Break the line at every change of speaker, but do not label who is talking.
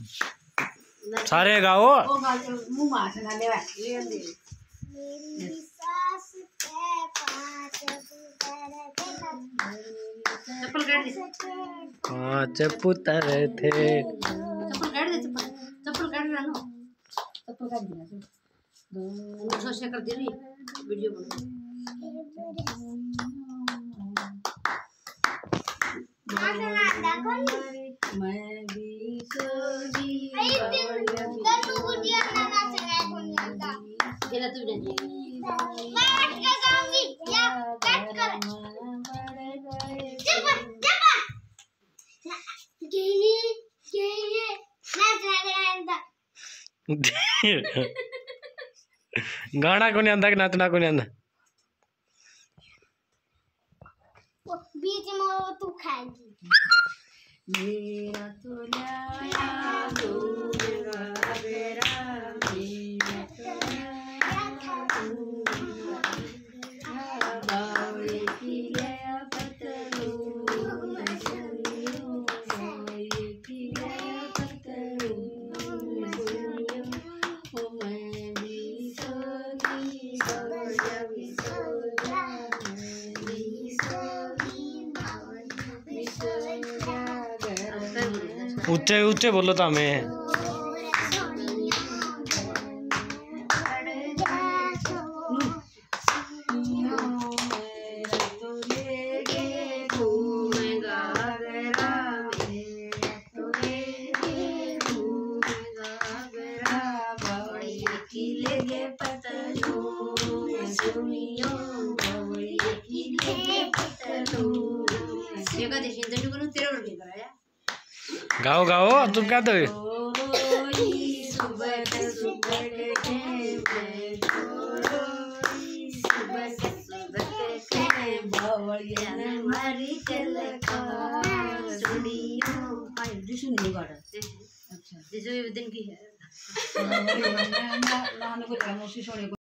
सारे गाओ।
पाँच
दे।
पाँच पुत्र थे।
चप्पल काट दे गेला तू नाही
गाना को नहीं आंदा कि नाचना को नहीं आंदा?
बीच में तू खाएगी।
मेरा तो
ऊँचे ऊँचे बोलो तो हमें। गाओ गाओ तुम क्या दो
मारी चल सुनियो सुनियो गाड़ा अच्छा दिन की है